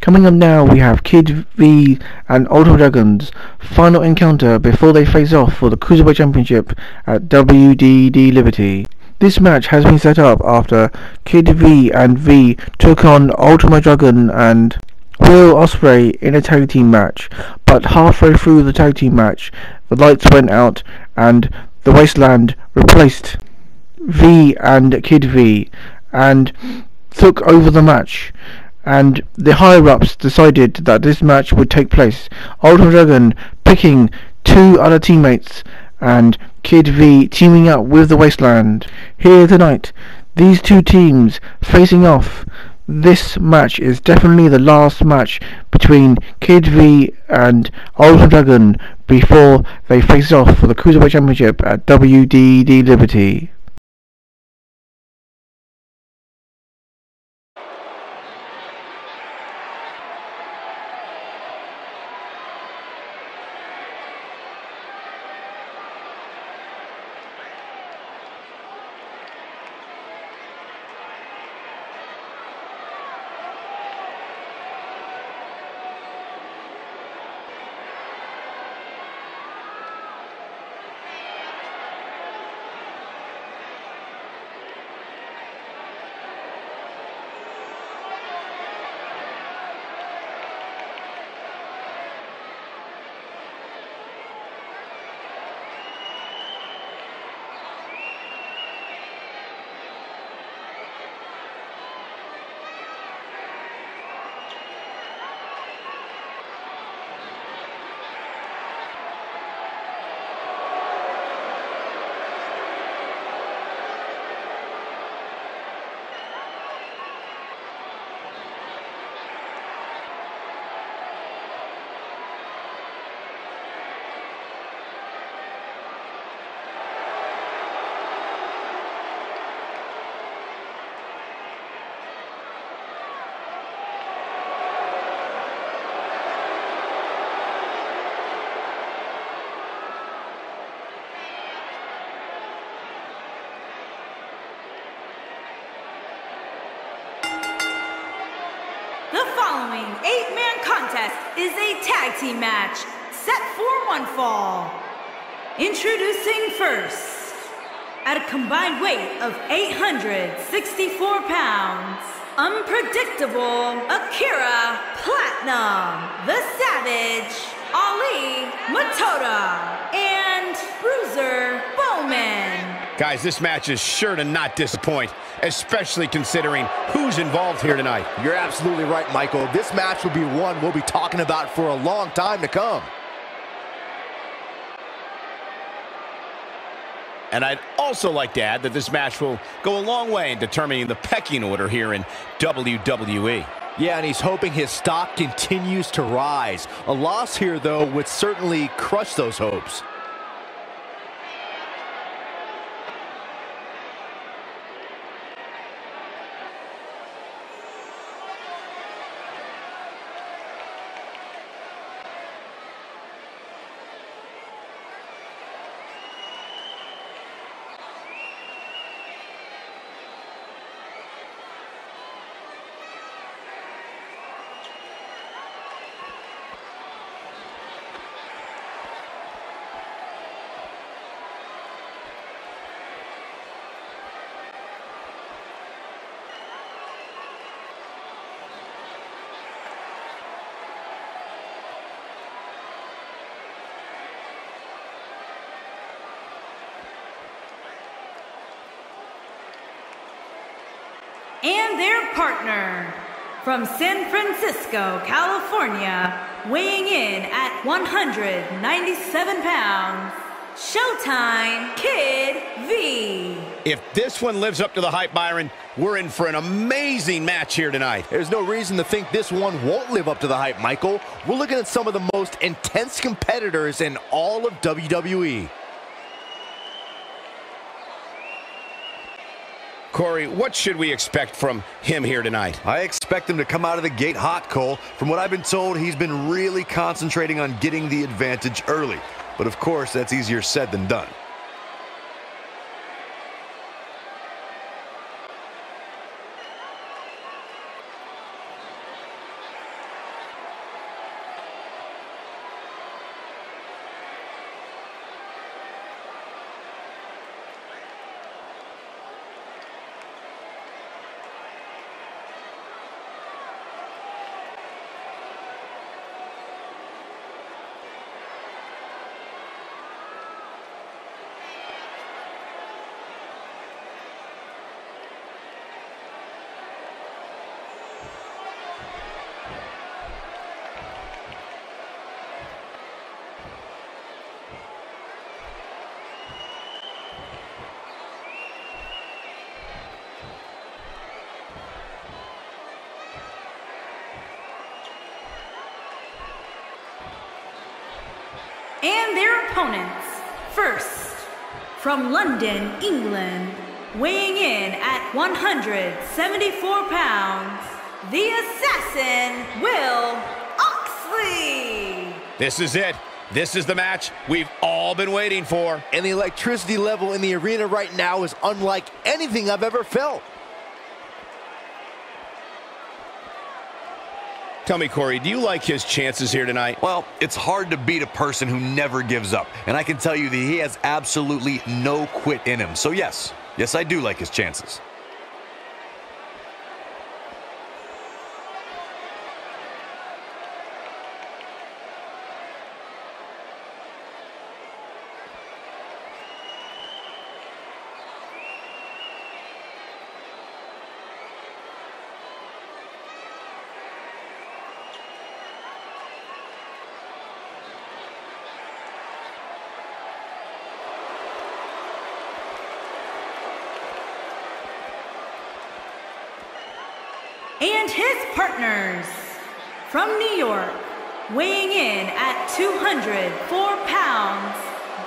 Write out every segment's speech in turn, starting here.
Coming up now, we have Kid V and Ultimate Dragons' final encounter before they face off for the Cruiserweight Championship at WDD Liberty. This match has been set up after Kid V and V took on Ultimate Dragon and Will Ospreay in a tag team match, but halfway through the tag team match, the lights went out and the Wasteland replaced V and Kid V and took over the match and the higher ups decided that this match would take place. Ultimate Dragon picking two other teammates and Kid V teaming up with the Wasteland. Here tonight, these two teams facing off. This match is definitely the last match between Kid V and Ultimate Dragon before they face off for the Cruiserweight Championship at WDD Liberty. Eight-man contest is a tag team match set for one fall. Introducing first, at a combined weight of 864 pounds, unpredictable Akira Platinum, The Savage, Ali Matoda, and Bruiser Bowman. Guys, this match is sure to not disappoint, especially considering who's involved here tonight. You're absolutely right, Michael. This match will be one we'll be talking about for a long time to come. And I'd also like to add that this match will go a long way in determining the pecking order here in WWE. Yeah, and he's hoping his stock continues to rise. A loss here, though, would certainly crush those hopes. and their partner from San Francisco, California, weighing in at 197 pounds, Showtime Kid V. If this one lives up to the hype, Byron, we're in for an amazing match here tonight. There's no reason to think this one won't live up to the hype, Michael. We're looking at some of the most intense competitors in all of. WWE. Corey, what should we expect from him here tonight? I expect him to come out of the gate hot, Cole. From what I've been told, he's been really concentrating on getting the advantage early. But of course, that's easier said than done. And their opponents, first, from London, England, weighing in at 174 pounds, the assassin, Will Oxley. This is it. This is the match we've all been waiting for. And the electricity level in the arena right now is unlike anything I've ever felt. Tell me, Corey, do you like his chances here tonight? Well, it's hard to beat a person who never gives up. And I can tell you that he has absolutely no quit in him. So yes, yes, I do like his chances. And his partners, from New York, weighing in at 204 pounds,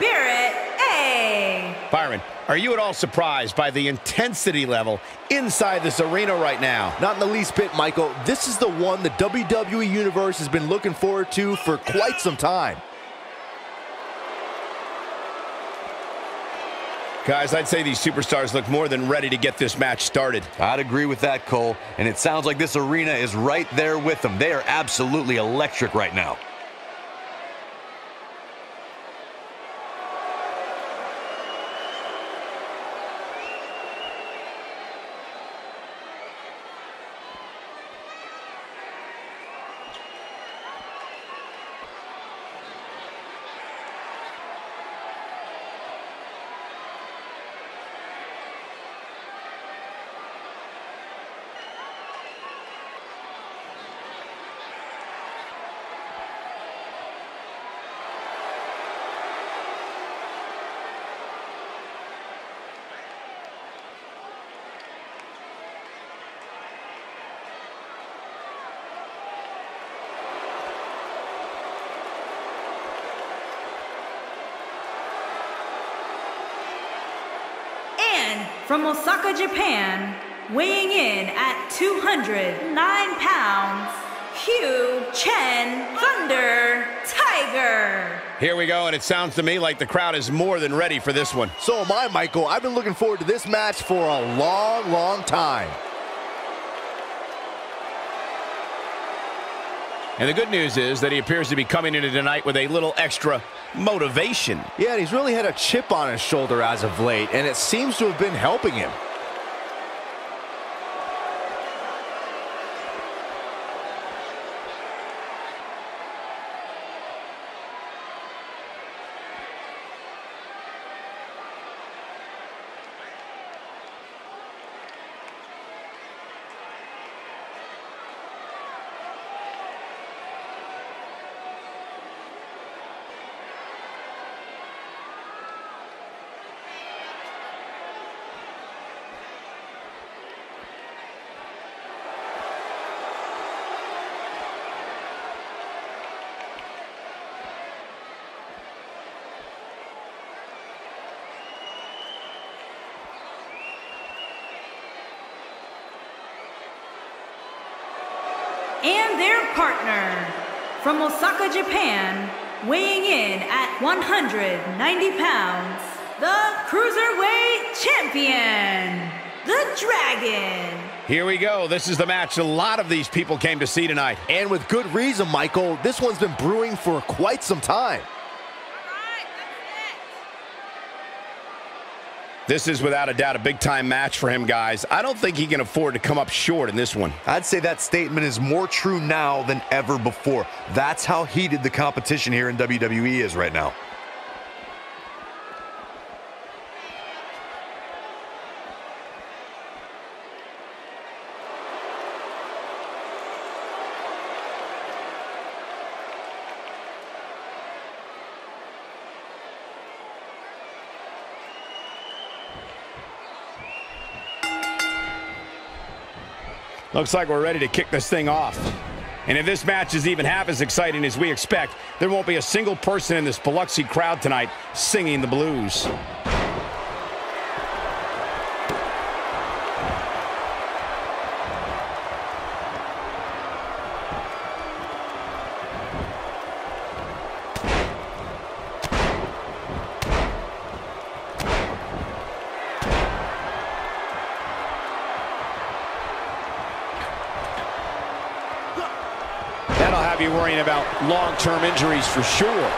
Barrett A. Byron, are you at all surprised by the intensity level inside this arena right now? Not in the least bit, Michael. This is the one the WWE Universe has been looking forward to for quite some time. Guys, I'd say these superstars look more than ready to get this match started. I'd agree with that, Cole. And it sounds like this arena is right there with them. They are absolutely electric right now. And from Osaka, Japan, weighing in at 209 pounds, Hugh Chen Thunder Tiger. Here we go, and it sounds to me like the crowd is more than ready for this one. So am I, Michael. I've been looking forward to this match for a long, long time. And the good news is that he appears to be coming into tonight with a little extra motivation. Yeah, he's really had a chip on his shoulder as of late, and it seems to have been helping him. And their partner, from Osaka, Japan, weighing in at 190 pounds, the Cruiserweight Champion, the Dragon. Here we go. This is the match a lot of these people came to see tonight. And with good reason, Michael. This one's been brewing for quite some time. This is without a doubt a big time match for him, guys. I don't think he can afford to come up short in this one. I'd say that statement is more true now than ever before. That's how heated the competition here in WWE is right now. Looks like we're ready to kick this thing off. And if this match is even half as exciting as we expect, there won't be a single person in this Biloxi crowd tonight singing the blues. Injuries for sure.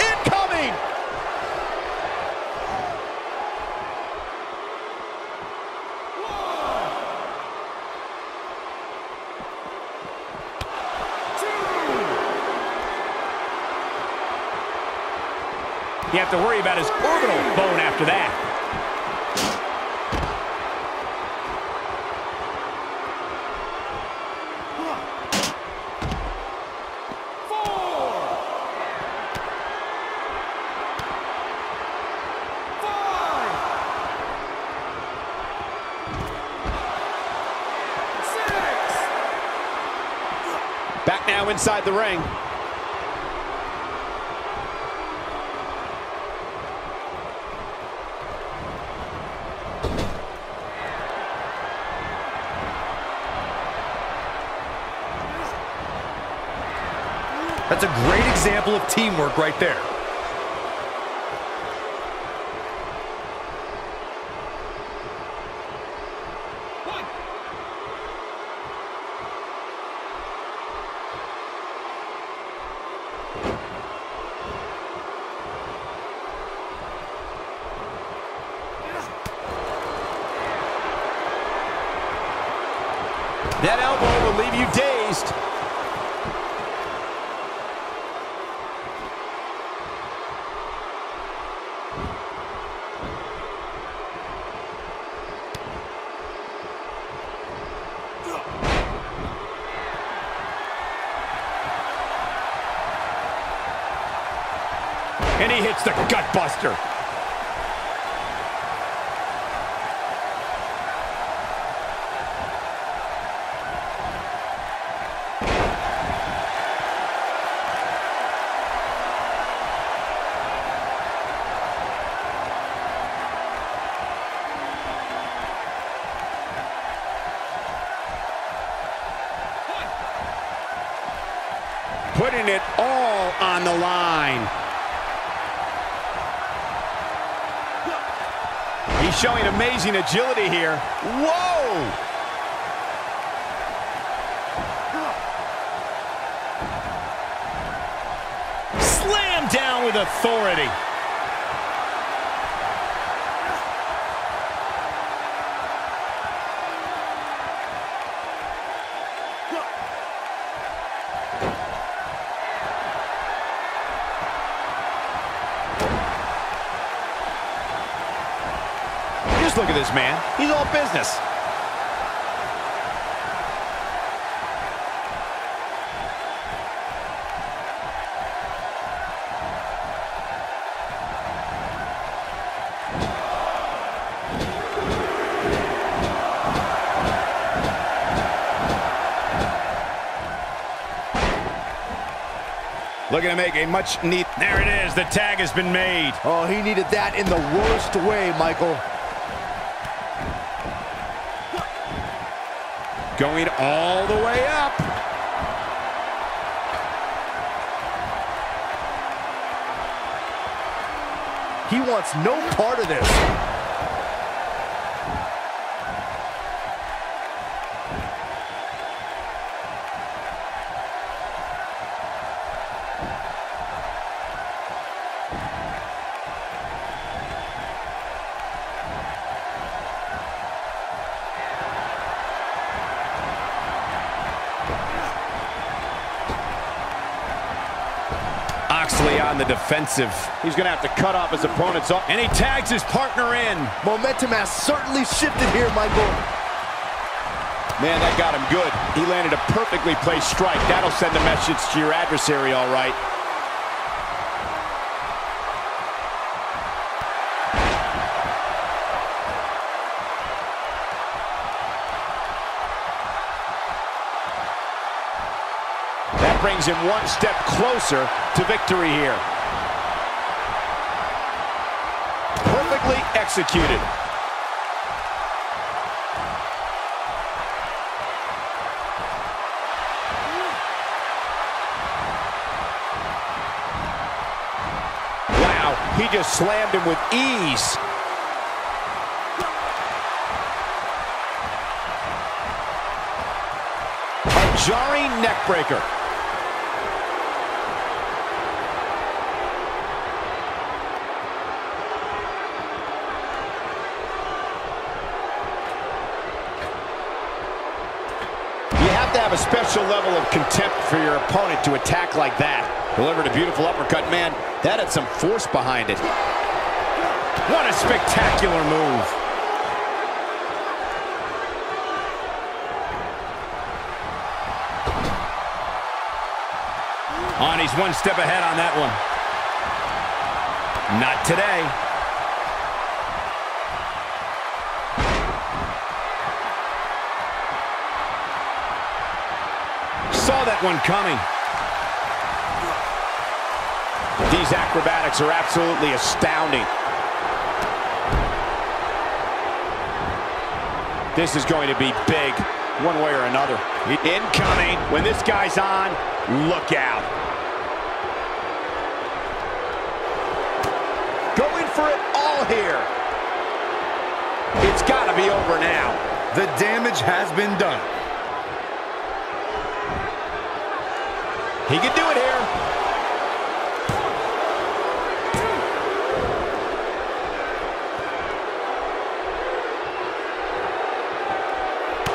Incoming! You have to worry about his orbital bone after that. Back now inside the ring. That's a great example of teamwork right there. That elbow will leave you dazed. And he hits the gut buster. Putting it all on the line. He's showing amazing agility here. Whoa! Slam down with authority. Look at this man. He's all business. Looking to make a much neat. There it is. The tag has been made. Oh, he needed that in the worst way, Michael. Going all the way up. He wants no part of this. Defensive. He's going to have to cut off his opponent's off, and he tags his partner in. Momentum has certainly shifted here, Michael. Man, that got him good. He landed a perfectly placed strike. That'll send a message to your adversary, all right. That brings him one step closer to victory here. Perfectly executed. Wow, he just slammed him with ease. A jarring neckbreaker. You have a special level of contempt for your opponent to attack like that. Delivered a beautiful uppercut, man. That had some force behind it. What a spectacular move. On, he's one step ahead on that one. Not today. That one coming. These acrobatics are absolutely astounding. This is going to be big, one way or another. Incoming. When this guy's on, look out. Going for it all here. It's got to be over now. The damage has been done. He can do it here.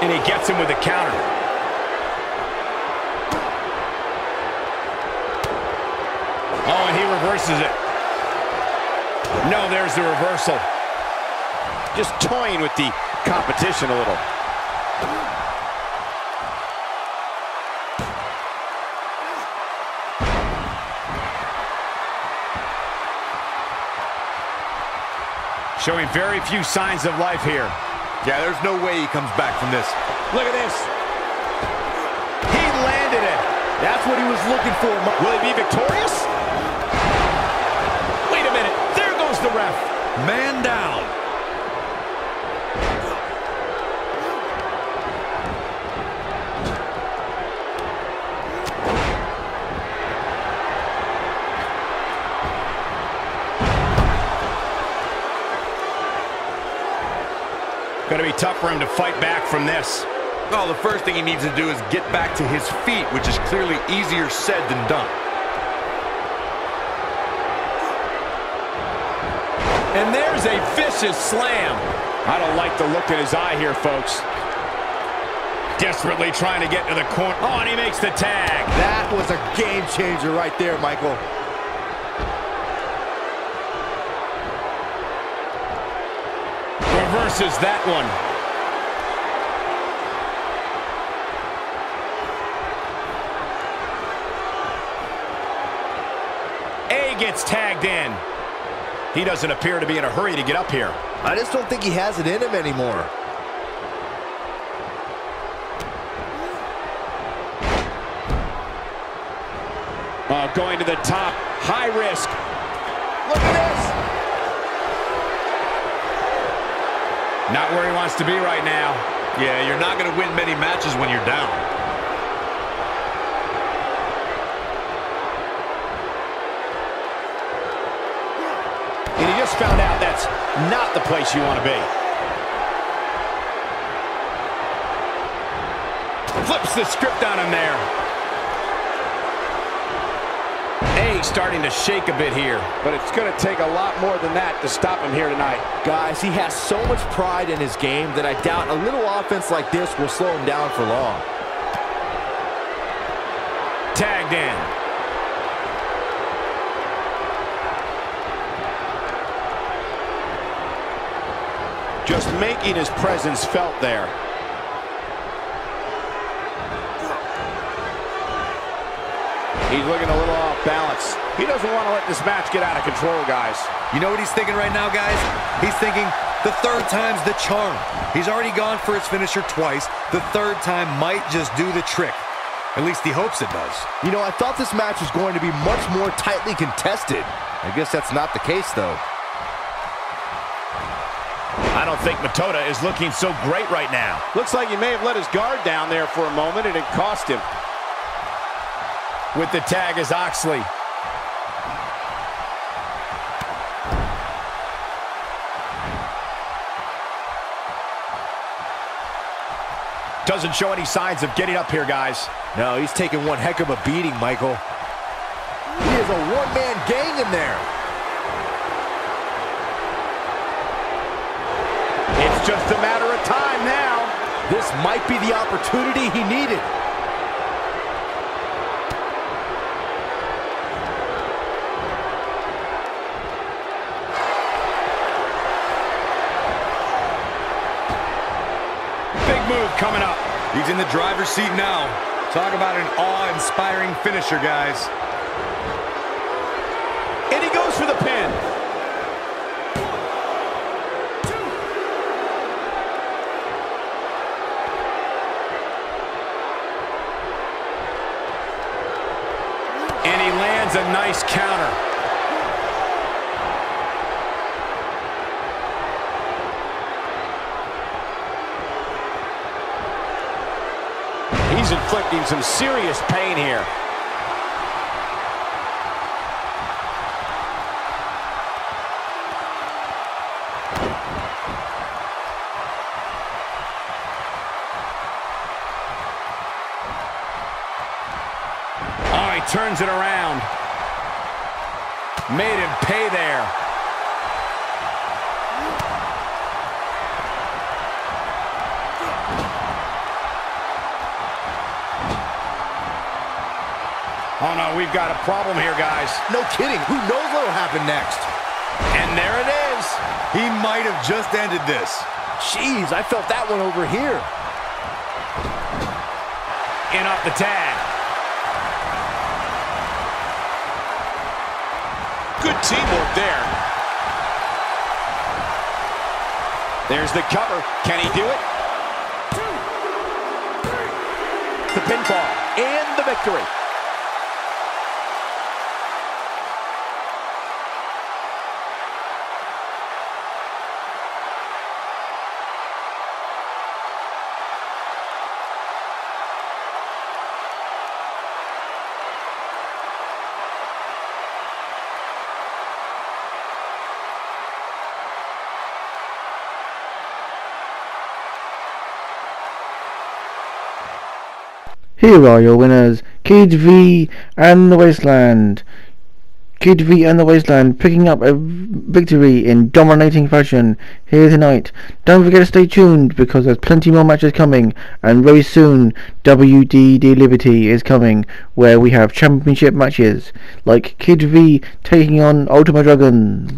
And he gets him with a counter. Oh, and he reverses it. No, there's the reversal. Just toying with the competition a little. Showing very few signs of life here. Yeah, there's no way he comes back from this. Look at this. He landed it. That's what he was looking for. Will he be victorious? Wait a minute. There goes the ref. Man down. Going to be tough for him to fight back from this. Well, the first thing he needs to do is get back to his feet, which is clearly easier said than done. And there's a vicious slam. I don't like the look in his eye here, folks. Desperately trying to get to the corner. Oh, and he makes the tag. That was a game changer right there, Michael. Reverses that one. A gets tagged in. He doesn't appear to be in a hurry to get up here. I just don't think he has it in him anymore. Uh, going to the top, high risk. Not where he wants to be right now. Yeah, you're not going to win many matches when you're down. And he just found out that's not the place you want to be. Flips the script on him there. really starting to shake a bit here. But it's going to take a lot more than that to stop him here tonight. Guys, he has so much pride in his game that I doubt a little offense like this will slow him down for long. Tagged in. just making his presence felt there. He's looking a little balance. He doesn't want to let this match get out of control, guys. You know what he's thinking right now, guys? He's thinking the third time's the charm. He's already gone for his finisher twice. The third time might just do the trick. At least he hopes it does. You know, I thought this match was going to be much more tightly contested. I guess that's not the case, though. I don't think Matoda is looking so great right now. Looks like he may have let his guard down there for a moment, and it cost him. With the tag is Oxley. Doesn't show any signs of getting up here, guys. No, he's taking one heck of a beating, Michael. He is a one-man gang in there. It's just a matter of time now. This might be the opportunity he needed. He's in the driver's seat now. Talk about an awe-inspiring finisher, guys. And he goes for the pin. And he lands a nice counter. Inflicting some serious pain here. Oh, he turns it around. Made him pay there. Oh, no, we've got a problem here, guys. No kidding. Who knows what'll happen next? And there it is. He might have just ended this. Jeez, I felt that one over here. In off the tag. Good teamwork there. There's the cover. Can he do it? The pinfall and the victory. Here are your winners, Kid V and the Wasteland. Kid V and the Wasteland picking up a victory in dominating fashion here tonight. Don't forget to stay tuned because there's plenty more matches coming and very soon WDD Liberty is coming where we have championship matches like Kid V taking on Ultimo Dragon.